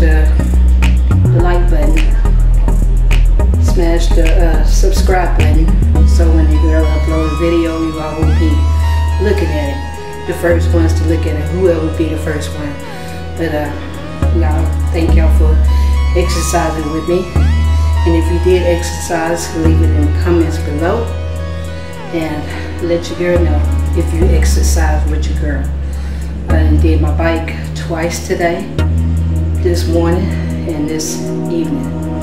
the, like button, smash the uh, subscribe button. So when your girl upload a video, you all will be looking at it the first ones to look at it, whoever would be the first one. But uh, y'all, thank y'all for exercising with me. And if you did exercise, leave it in the comments below. And let your girl know if you exercise with your girl. I did my bike twice today, this morning and this evening.